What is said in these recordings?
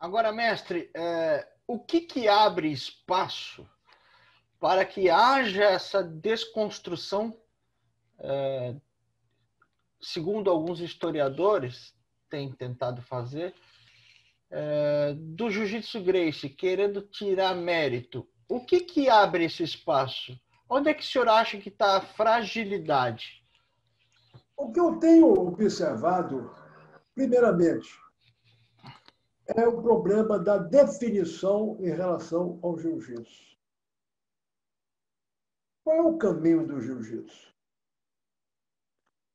Agora, mestre, é, o que, que abre espaço para que haja essa desconstrução, é, segundo alguns historiadores têm tentado fazer, é, do jiu-jitsu Grace, querendo tirar mérito. O que, que abre esse espaço? Onde é que o senhor acha que está a fragilidade? O que eu tenho observado, primeiramente, é o problema da definição em relação ao jiu-jitsu. Qual é o caminho do jiu-jitsu?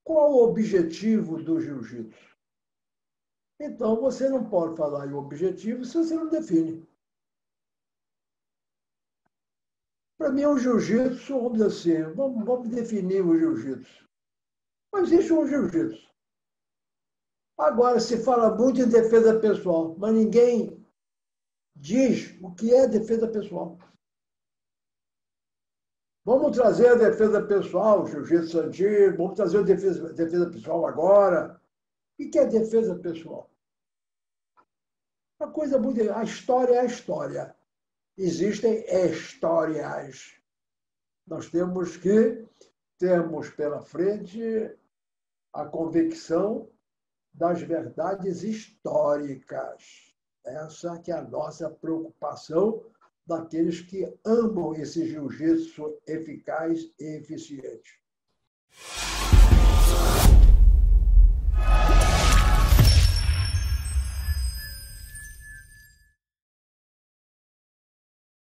Qual o objetivo do jiu-jitsu? Então, você não pode falar em objetivo se você não define. Para mim, o jiu-jitsu, vamos dizer assim, vamos, vamos definir o jiu-jitsu. Mas existe um jiu-jitsu. Agora, se fala muito em defesa pessoal, mas ninguém diz o que é defesa pessoal. Vamos trazer a defesa pessoal, jiu-jitsu antigo, vamos trazer a defesa, defesa pessoal agora. O que é defesa pessoal? Uma coisa muito. A história é a história. Existem histórias. Nós temos que termos pela frente a convicção das verdades históricas. Essa que é a nossa preocupação daqueles que amam esse jiu-jitsu eficaz e eficiente.